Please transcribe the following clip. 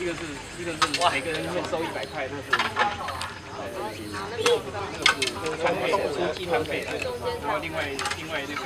一个是一个是哇，每个人面收一百块，那是。对，那个是餐费，出餐费，然后另外另外那个。